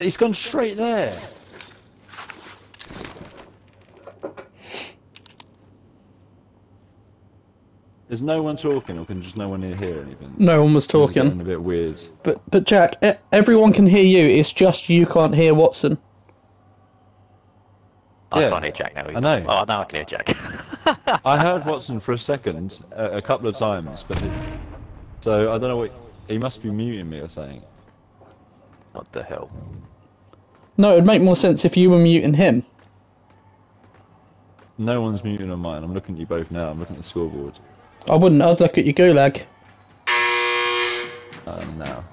He's gone straight there. There's no one talking, or can just no one hear anything? No one was This is getting talking. a bit weird. But but Jack, e- everyone can hear you. It's just you can't hear Watson. I Yeah, can't hear Jack now. I know. Oh, now I can hear Jack. I heard Watson for a second, a, a couple of times, but it, so I don't know what he must be muting me or saying. What the hell? No, it'd make more sense if you were muting him. No one's muting on mine. I'm looking at you both now. I'm looking at the scoreboard. I wouldn't. I'd look at your gulag. Um, now.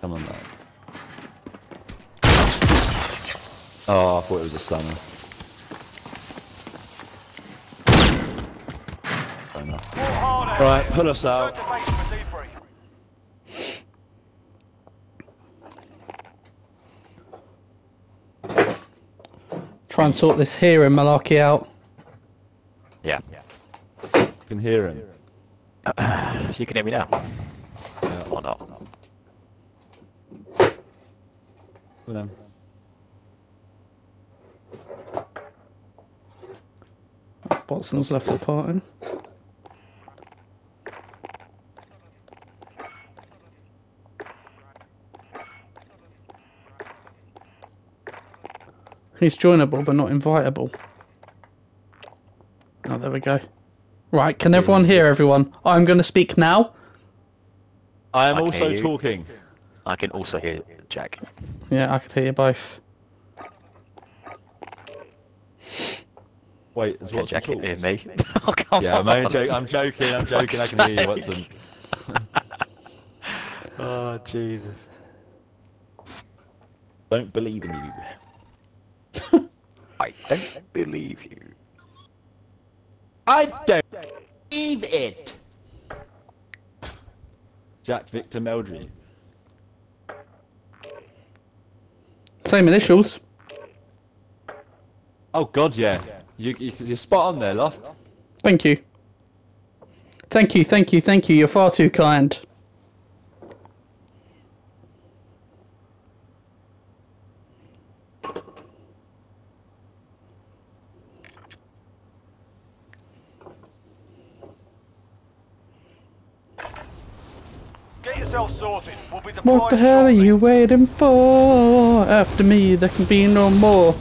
Come on, lads. Oh, I thought it was a stunner. Fair enough. Right, pull us out. Try and sort this here and malarkey out. Yeah. You can hear him. you can hear me now. Yeah. Or not? Well, um, Watson's left the party. He's joinable but not invitable. Oh, there we go. Right, can everyone hear everyone? I'm going to speak now. I am I also talking. I can also hear Jack. Yeah, I can hear you both. Wait, is Can Watson Jack hear talk? me? oh, come Yeah, on. I'm, jo- I'm joking. I'm joking. I can hear you, Watson. Oh, Jesus. Don't believe in you. I don't believe you. I don't believe it. Jack Victor Meldry. Same initials. Oh God, yeah. You, you, you're spot on there, Loft. Thank you. Thank you, thank you, thank you. You're far too kind. Get yourself sorted. We'll be deployed What the hell are you waiting for? After me, there can be no more.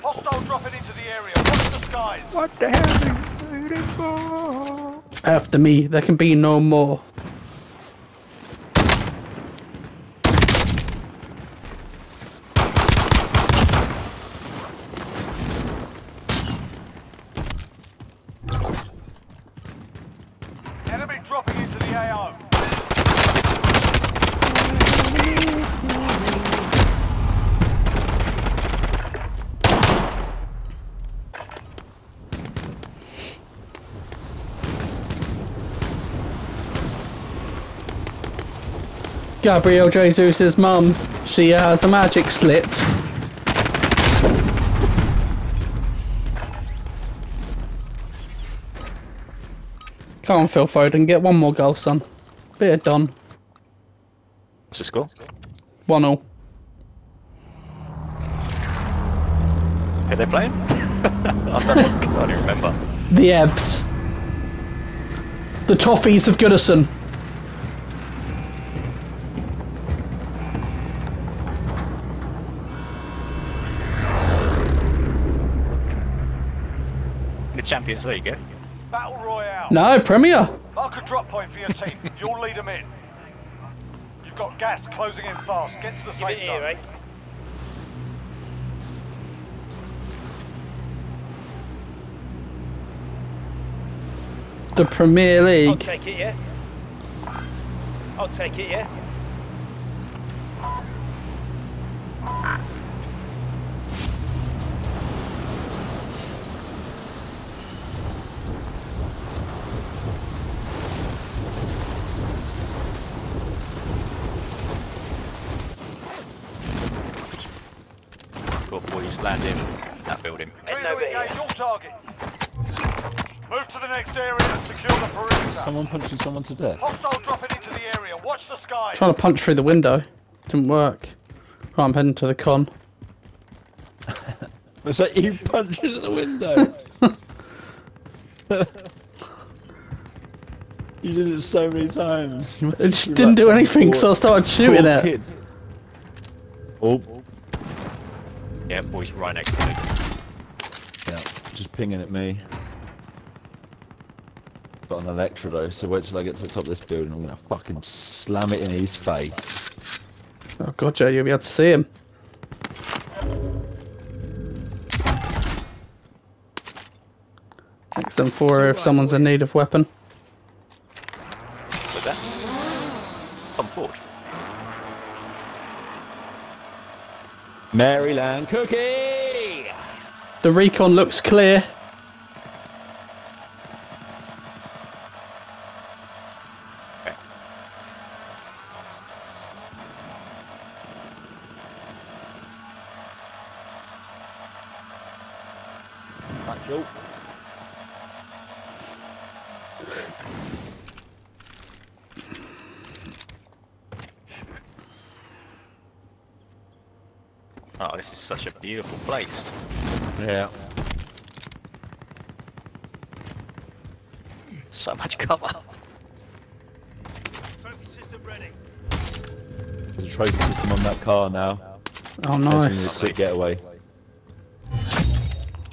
Hostile dropping into the area. Watch the skies. What the hell are you waiting for? After me, there can be no more. Enemy dropping into the AO. Gabriel Jesus' mum, she uh, has a magic slit. Come on, Phil Foden, get one more goal, son. Bit of done. What's the score? One all. Who are they playing? I don't, I can't even remember. The Ebbs. The Toffees of Goodison. The Champions League, yeah? Battle Royale. No, Premier. Mark a drop point for your team. You'll lead them in. You've got gas closing in fast. Get to the safe zone. The Premier I'll League. take it, yeah. I'll take it, yeah. Got boys land in that building. Clear Heading to over here. engage all targets. Move to the next area and secure the perimeter. Someone punching someone to death. Hostile dropping into the area. Watch the skies. Trying to punch through the window. Didn't work. Right, I'm heading to the con. It's like you punched into the window. you did it so many times. It just didn't do anything, so I started shooting poor it. kid. Oh, Yeah, boys right next to me. yeah, just pinging at me. Got an Electro though, so wait till I get to the top of this building. I'm gonna fucking slam it in his face. Oh god, Joe, you'll be able to see him. XM4 if someone's in need of weapon. What's that? Come forward. Maryland cookie. The recon looks clear. Okay. Macho. Oh, this is such a beautiful place. Yeah. So much cover. Trophy There's a trophy system on that car now. Oh, That's a nice. sick getaway.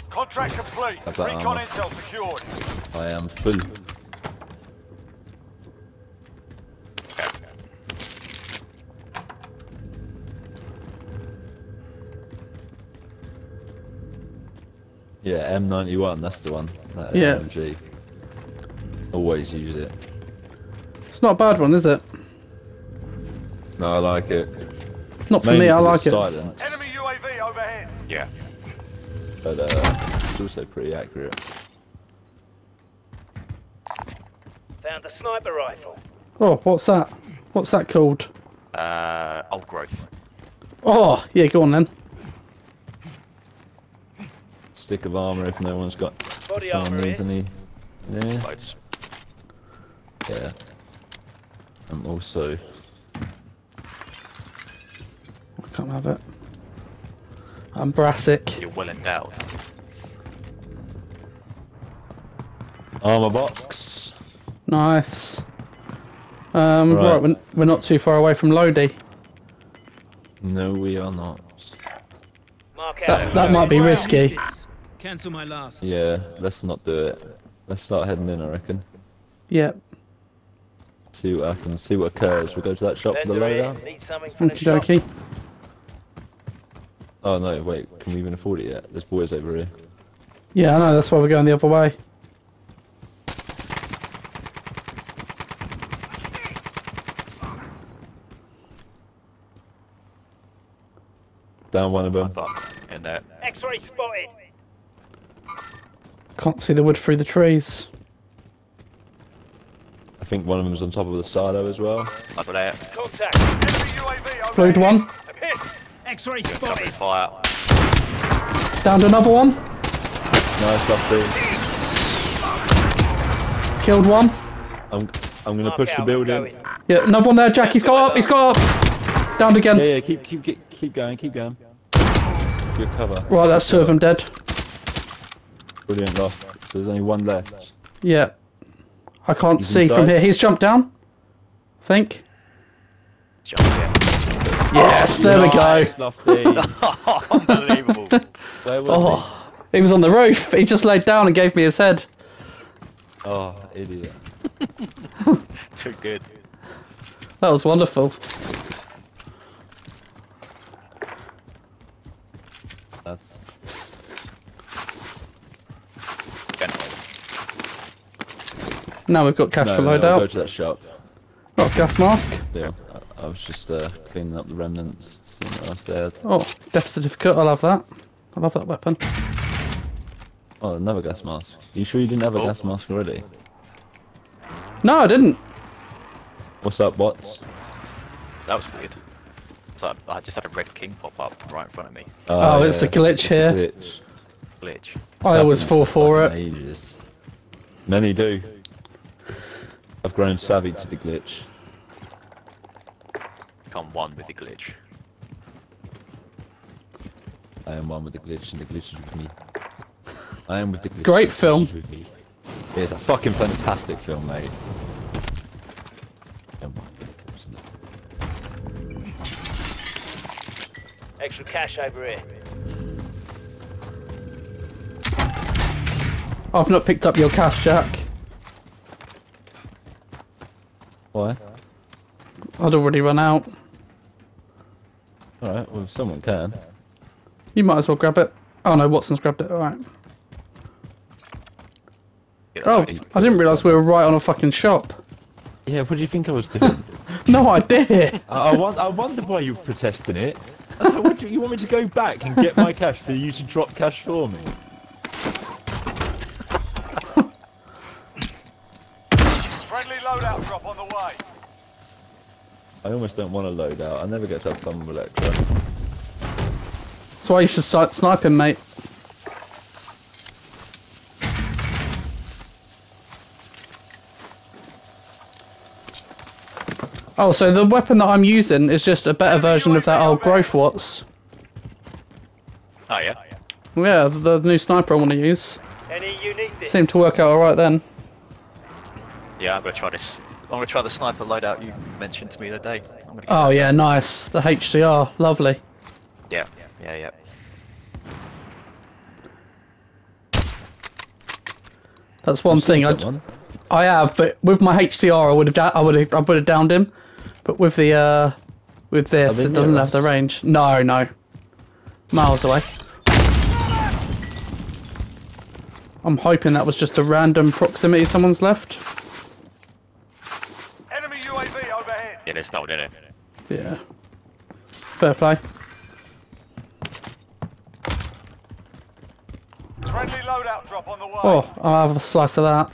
Contract complete. Recon armor. intel secured. I am full. Yeah, M91, that's the one. That Yeah. MG. Always use it. It's not a bad one, is it? No, I like it. Not for Mainly me, I like it's it. silence, Enemy UAV overhead. Yeah. but uh, it's also pretty accurate. Found a sniper rifle. Oh, what's that? What's that called? Uh, old growth. Oh, yeah, go on then. Stick of armor if no one's got. Body if armor needs here. any. Yeah, Loads. yeah. I'm also. I can't have it. I'm Brassic. You're well endowed. Armor box. Nice. Um, Right. right, we're, we're not too far away from Lodi. No, we are not. That, that might be risky. This. Cancel my last. Yeah, let's not do it. Let's start heading in, I reckon. Yep. See what happens, see what occurs. We'll go to that shop for the Vendor here. loadout. Need something from Okie Oh no, wait, can we even afford it yet? There's boys over here. Yeah, I know, that's why we're going the other way. Down one of them. Fuck. In there. X-ray spotted. Can't see the wood through the trees. I think one of them's on top of the silo as well. Over there. Contact. Enemy UAV Blued overhead. one. I'm. X-ray Covering spotted. fire. Downed another one. Nice, Lofty. Killed one. I'm, I'm gonna Mark push the out, I'm building. Yeah, another one there, Jack. He's got up. He's got up. Downed again. Yeah, yeah, keep, keep, keep, keep going, keep going. Good cover. Right, that's two of them dead. Brilliant, Loft. So there's only one left. Yeah. I can't He's see from here. He's jumped down. I think. Jump in. Yes, there we go. Nice, Lofty. Unbelievable. Where was Oh, he was on the roof. He just laid down and gave me his head. Oh, idiot. Too good. That was wonderful. That's Now we've got cash no, for no, I'll go to that shop. Oh, gas mask. Yeah, I, I was just uh, cleaning up the remnants, seeing what else they had. Oh, death certificate. I love that. I love that weapon. Oh, another gas mask. you sure you didn't have a Oh. gas mask already? No, I didn't. What's up, bots? That was weird. So I, I just had a red king pop up right in front of me. Oh, it's a glitch it's a here. glitch. Glitch. It's I always happened fall for fucking it. Ages. Many do. I've grown savvy to the glitch. Come one with the glitch. I am one with the glitch, and the glitch is with me. I am with the glitch. Great and the film. is with me. It's a fucking fantastic film, mate. I am one with the glitch and the- Extra cash over here. I've not picked up your cash, Jack. Why? I'd already run out. Alright, well, someone can. You might as well grab it. Oh no, Watson's grabbed it. Alright. Oh. I didn't realise we were right on a fucking shop. Yeah, what do you think I was doing? No idea. I, I, won- I wonder why you're protesting it. I was like, what do you want me to go back and get my cash for you to drop cash for me? Friendly loadout drop on the way. I almost don't want to load out. I never get to have fun with Electra. That's why you should start sniping, mate. Oh, so the weapon that I'm using is just a better version of that old growth watts. Oh yeah. Yeah, the, the new sniper I want to use. Any unique? Seemed to work out alright then. Yeah, I'm gonna try this. I'm gonna try the sniper loadout you mentioned to me the other day. I'm gonna Oh that. yeah, nice. The HDR, lovely. Yeah, yeah, yeah. That's one You've thing. I, someone? I have, but with my HDR, I would have, I would have, I would have downed him. But with the, uh, with this, it doesn't near have the range. No, no, miles away. I'm hoping that was just a random proximity someone's left. Enemy UAV overhead. Yeah, there's no in it. Yeah. Fair play. Friendly loadout drop on the way. Oh, I'll have a slice of that.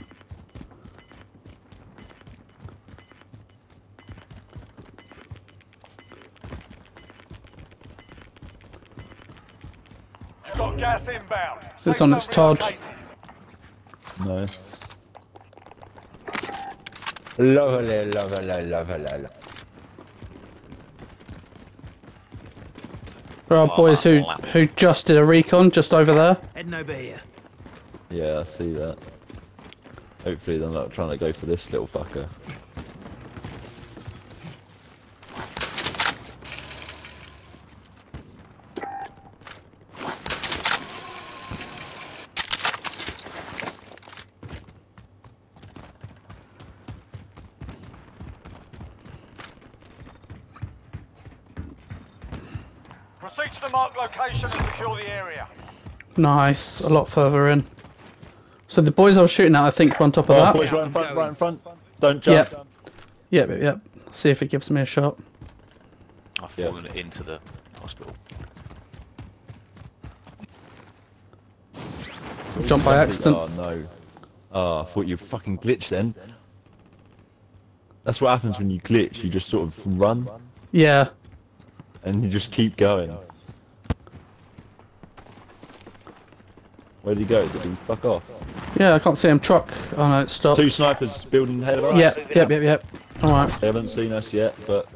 You've got gas inbound. It's Safe on zone its Todd. Nice. Lovely, lovely, lovely. There are boys who who just did a recon just over there. Heading over here. Yeah, I see that. Hopefully they're not trying to go for this little fucker. Proceed to the marked location and secure the area. Nice, a lot further in. So the boys I was shooting at, I think, were on top of Oh, that. boys, right in front, right in front. Don't jump. Yep. Yep, yep, yep. See if it gives me a shot. I've Yeah. fallen into the hospital. Jump by accident. Oh no. Oh, I thought you fucking glitched then. That's what happens when you glitch. You just sort of run Yeah. and you just keep going. Where'd he go? Did he fuck off? Yeah, I can't see him. Truck. Oh no, it stopped. Two snipers building ahead of us. Yep, yep, yep, yep. Alright. They haven't seen us yet, but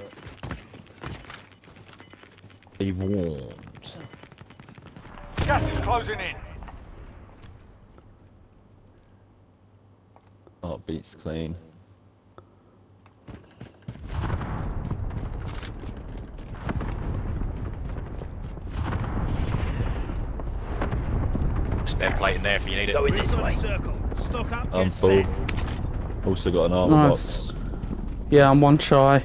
be warned. Gas is closing in. Heartbeat's clean. Spare plate in there if you need it. Go in We're this inside the way. circle. Stock up. I'm Get full. set. Also got an armor Nice. box. Yeah, I'm one shy.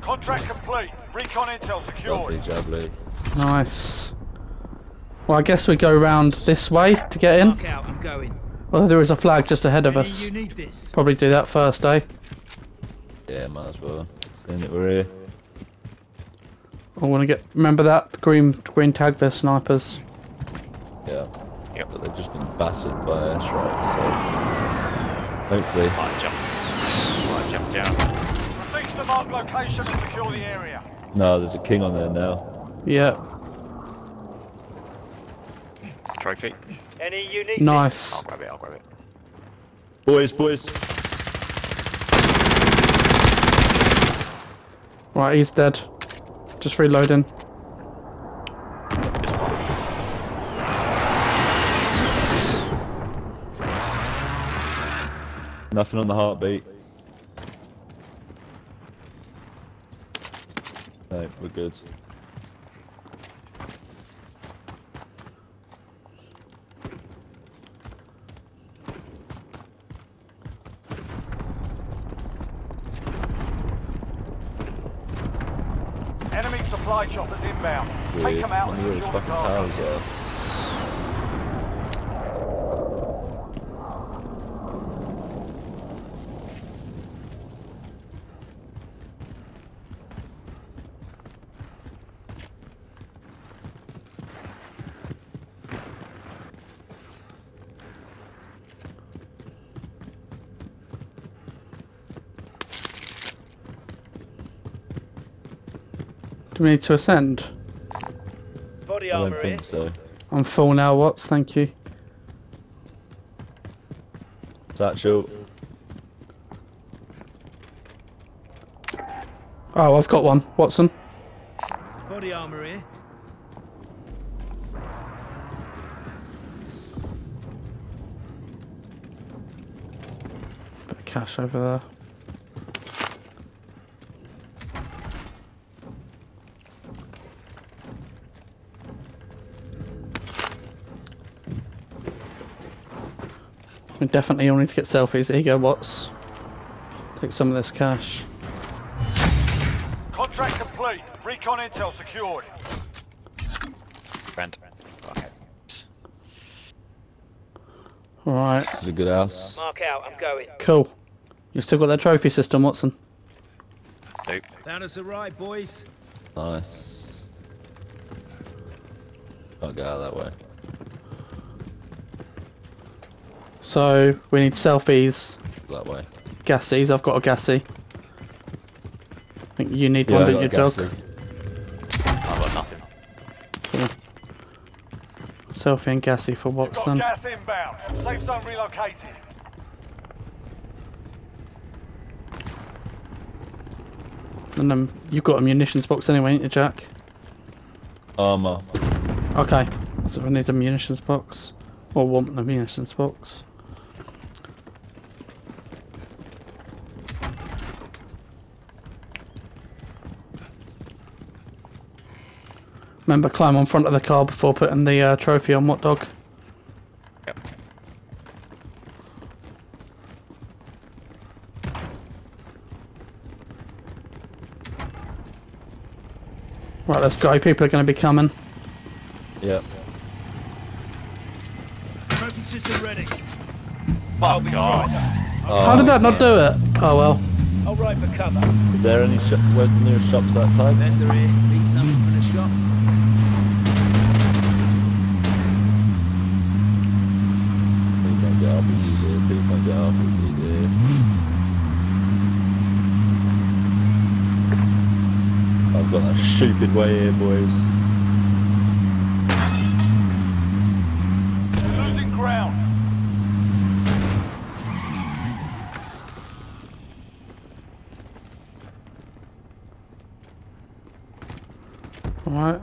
Contract complete. Recon intel secured. Lovely secured. jubbly. Nice. Well, I guess we go round this way to get in. Mark out. I'm going. Well, there is a flag just ahead of us. you need this. Probably do that first, eh? Yeah, might as well. Seeing that we're here. I want to get. Remember that green green tag. They're snipers. Yeah. Yep. But they've just been battered by airstrikes, so hopefully. Right, jump. Right, jump down. Proceed to the marked location and secure the area. No, there's a king on there now. Yeah. Trophy. Any unique? Nice. I'll grab it. I'll grab it. Boys, boys. Right, he's dead. Just reloading. Nothing on the heartbeat. No, we're good. Enemy supply inbound. Take them out and secure the cargo. Do we need to ascend? Body I don't think so. I'm full now, Watts, thank you. Satchel. Oh, I've got one. Watson. Body armor here. Bit of cash over there. Definitely all need to get selfies. Here you go, Watts. Take some of this cash. Contract complete. Recon intel secured. Grand. Okay. Alright, This is a good house. Mark out. I'm going. cool. You still got that trophy system, Watson? Nope. Found us a ride, boys. Nice. Can't get out that way. So, we need selfies. That way. Gassies. I've got a gassy. I think you need Yeah, one, don't you, got dog? I've got nothing. Selfie and gassy for Got Watson. gas inbound. Safe zone relocated. And um, you've got a munitions box anyway, ain't you, Jack? Armor. Okay, so we need a munitions box. Or want a munitions box. Remember, climb on front of the car before putting the uh, trophy on what dog? Yep. Right, let's go. People are going to be coming. Yep. Trophy system ready. Oh god. How did that not do it? Oh well. I'll ride for cover. Is there any shop? Where's the nearest shops that type? Vendor here. Need something for the shop. Please don't get RPG there. Please don't get RPG there. I've got a stupid way here, boys. Losing ground. Alright.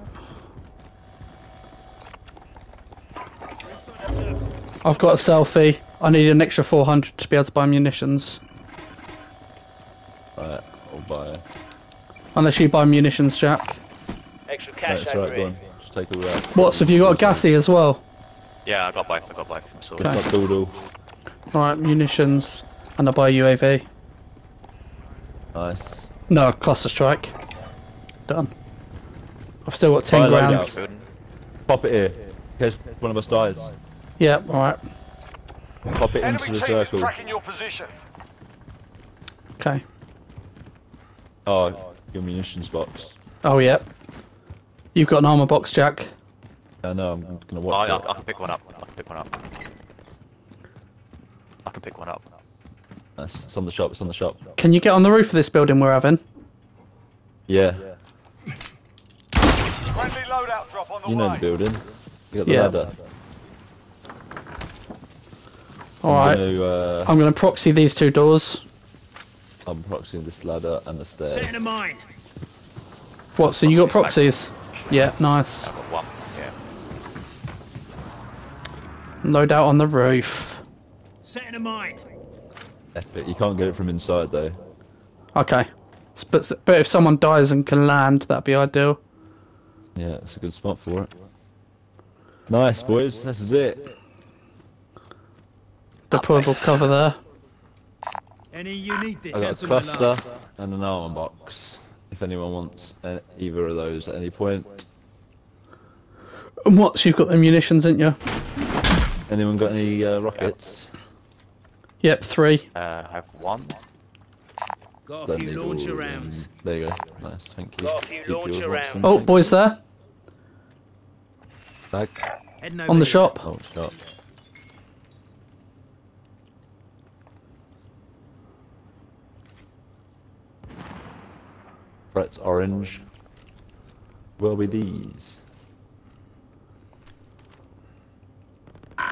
I've got a selfie. I need an extra 400 to be able to buy munitions. Right, I'll buy it. Unless you buy munitions, Jack. Extra cash That's right, go on. Just take all that. What's have you got a gassy as well? Yeah, I got both. I got both. I'm sorry. It's not doodle. Right, munitions. And I buy UAV. Nice. No, cluster strike. Done. I've still got 10 Buy a grand. Pop it here. In case one of us dies. Yeah, alright. Pop it Enemy into the is circle. tracking your position. Okay. Oh, your munitions box. Oh, yep. You've got an armor box, Jack. I know, I'm gonna Oh, watch I, it. I can pick one up. I can pick one up. I can pick one up. Nice. It's on the shop, it's on the shop. Can you get on the roof of this building we're having? Yeah. Friendly loadout drop on the You know the building. You got the Yeah. ladder. Alright. I'm gonna, uh, I'm going to proxy these two doors. I'm proxying this ladder and the stairs. Setting a mine. What, so you got proxies? Yeah, nice. I've got one. Yeah. Load out on the roof. Setting a mine. Epic. You can't get it from inside though. Okay. But, but if someone dies and can land, that'd be ideal. Yeah, it's a good spot for it. Nice, boys. This is it. Deployable cover there. Any you need. I got a Cancel cluster and an armor box. If anyone wants either of those at any point. And what's you've got the munitions, ain't you? Anyone got any uh, rockets? Yep, three. Uh, I have one. Got a few need launcher all, rounds. um, There you go. Nice, thank you. Got a few Keep launcher rounds. Oh, boys there. you. Bag. Heading over On the shop. Oh, shot. Threats orange. Will be these.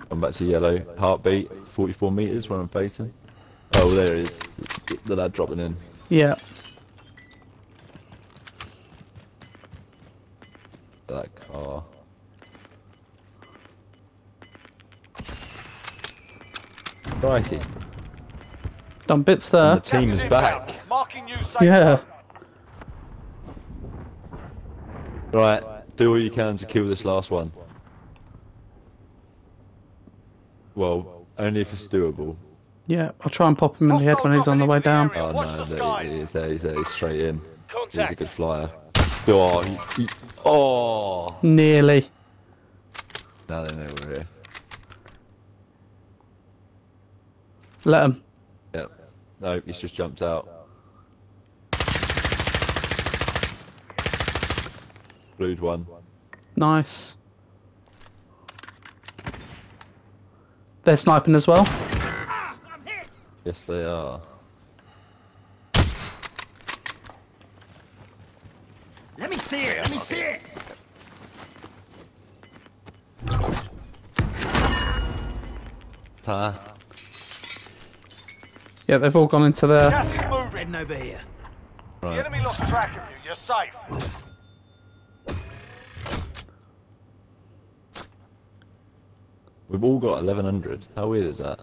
I'm back to yellow. Heartbeat, 44 meters where I'm facing. Oh, there it is. The lad dropping in. Yeah. That car. Crikey. Done bits And there. the team is back. Marking you safe Yeah. zone. Right, do all you can to kill this last one. Well, only if it's doable. Yeah, I'll try and pop him in the head when he's on the way down. Oh no, the there skies. he is, there he is, there he is, straight in. He's a good flyer. Oh, he, he, oh! Nearly. Now they know we're here. Let him. Yep. No, he's just jumped out. Blued one. Nice. They're sniping as well. Yes, they are. Let me see it. Let me see it. Ta. Yeah, they've all gone into there. Gas is moving. Over here. The enemy lost track of you. You're safe. We've all got 1100. How weird is that?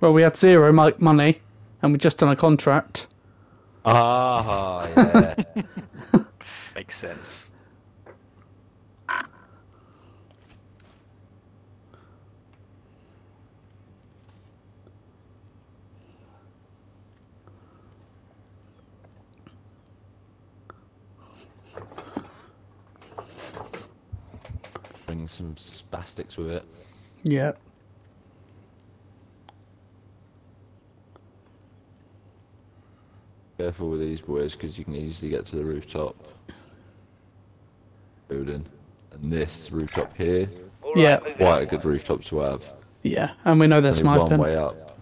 Well, we had zero money, and we just done a contract. Ah, yeah. Makes sense. Bring some spastics with it. Yeah. Careful with these boys because you can easily get to the rooftop building. And this rooftop here, yeah, quite a good rooftop to have. Yeah, and we know they're Only one sniping. way up.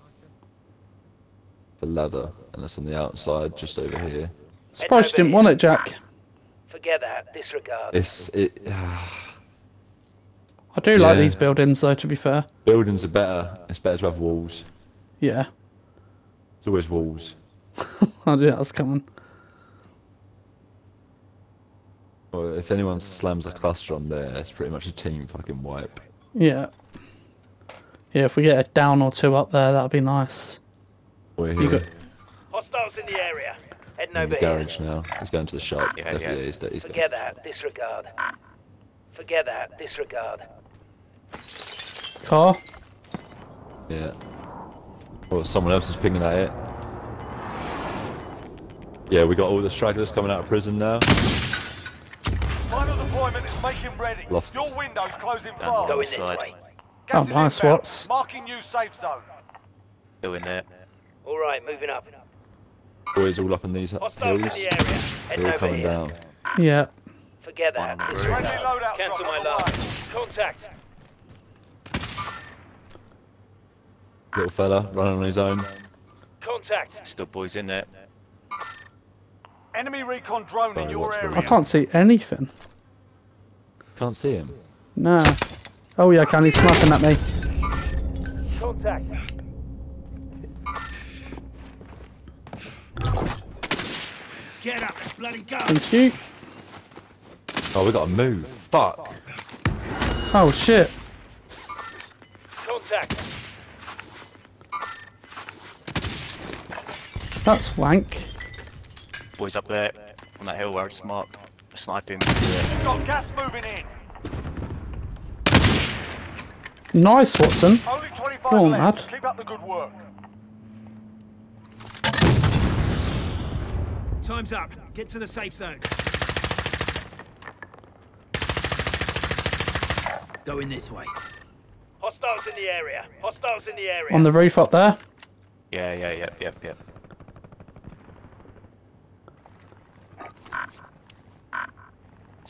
The ladder, and it's on the outside, just over here. Surprised you didn't want it, Jack. Forget that. Disregard. It's it. I do like Yeah. these buildings, though. To be fair. buildings are better. It's better to have walls. Yeah. It's always walls. I knew that was coming. Or if anyone slams a cluster on there, it's pretty much a team fucking wipe. Yeah. Yeah, if we get a down or two up there, that'd be nice. We're You here got- Hostiles in the area. Heading in over the here. garage now. He's going to the shop. Yeah, Definitely, yeah. he's, he's going Forget that. Disregard. Forget that. Disregard. Car. Yeah. Or someone else is pinging at it. Yeah, we got all the stragglers coming out of prison now. Final deployment is making ready. Lost. Your window's closing Down fast. Going this way. Gas Oh, is nice, inbound. Watts. Marking you safe zone. Still in there. All right, moving up. Boys all up in these Hostiles in hills. the area. They're all coming here. down. Yeah. Forget that. on the roof. Disregard. Friendly loadout Cancel my on last. Contact. Little fella running on his own. Contact. Still boys in there. Enemy recon drone in your area. I can't see anything. Can't see him. No. Oh yeah, I can he's sniping at me. Contact. Get up, let's bloody go. Thank you. Oh, we gotta move. Fuck. Oh shit. Contact. That's wank. Boys up there on that hill where it's marked. Sniping. You've got gas moving in. Nice, Watson. Only 25 Go on, left. lad. Keep up the good work. Time's up. Get to the safe zone. Going this way. Hostiles in the area. Hostiles in the area. On the roof up there. Yeah, yeah, yep, yep, yep.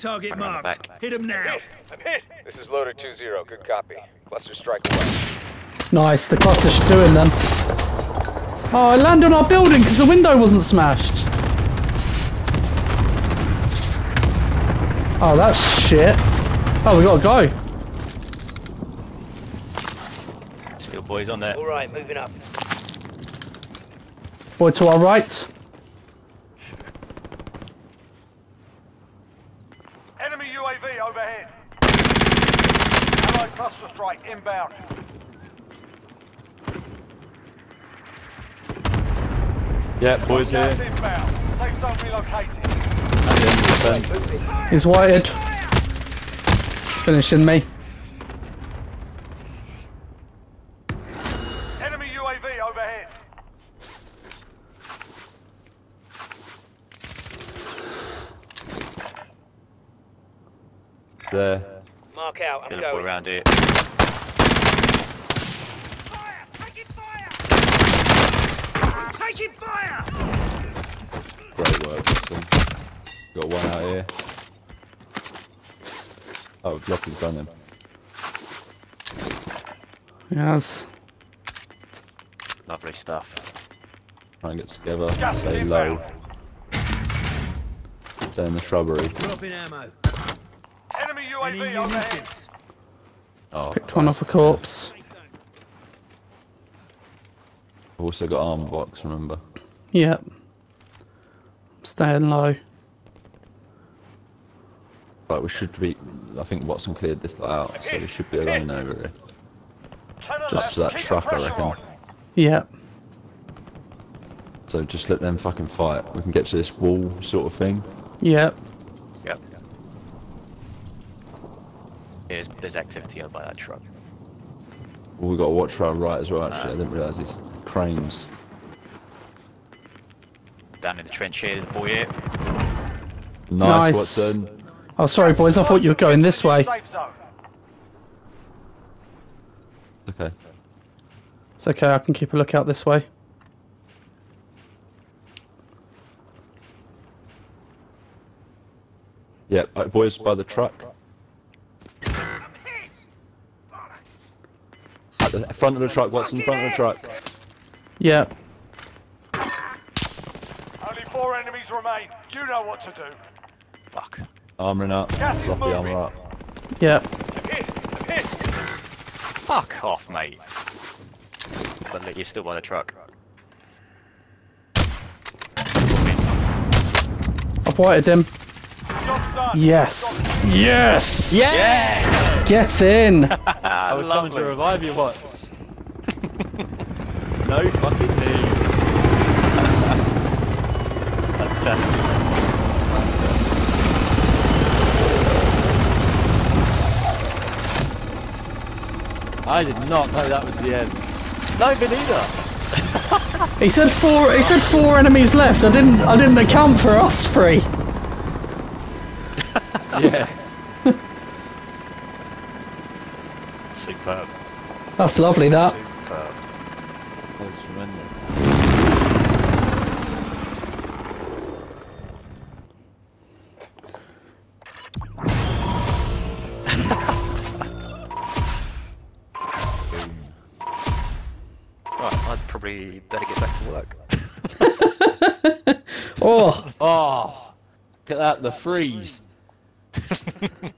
Target Around the marked. back. Hit him now. I'm hit. This is Loader 2-0. Good copy. Cluster strike away. Nice, the cluster should do him then. Oh, I landed on our building because the window wasn't smashed. Oh, that's shit. Oh, we gotta go. Still boys on there. All right, moving up. Boy to our right. Enemy UAV overhead. Allied cluster strike inbound. Yeah, boys here. Gas inbound. Safe zone relocated. At the end of the fence. He's whited. Finishing me. Enemy UAV overhead. There. Mark out. I'm Get a boy going. around here. Taking fire! Great work, Watson. Got one out here. Oh, Glock has done him. Yes. Lovely stuff. Try and get together. Gas Stay low. Stay in the shrubbery. Dropping ammo. Enemy Any UAV overhead. uniqueness? Oh, Picked one off a corpse. I've also got armor box, remember? Yep. Staying low. But we should be. I think Watson cleared this lot out, so we should be alone over here. Just to that truck, I reckon. Yep. So just let them fucking fight. We can get to this wall sort of thing. Yep. Yep. There's, there's activity over by that truck. Well, we got to watch for our right as well. Actually, I didn't realise these cranes. Down in the trench here, there's a boy here. Nice, Nice. Watson. Oh, sorry, boys. I thought you were going this way. Okay. It's okay. I can keep a lookout this way. Yeah, uh, boys by the truck. At the front of the truck. Watson, front of the truck. Yep. Only four enemies remain. You know what to do. Fuck. Armoring up. Gas is Lock the armor up. Yep. I'm hit. I'm hit. Fuck off, mate. But look, you're still by the truck. I've whited him. Job's done. Yes. Yes. Yeah! Get in. I was coming to revive you once. no fucking need. I did not know that was the end. No, me neither. He said four. He said four enemies left. I didn't. I didn't account for us three. Yeah. Superb. That's lovely. That. Superb. That was tremendous. Right, I'd probably better get back to work. Oh. Oh, look at that, the freeze.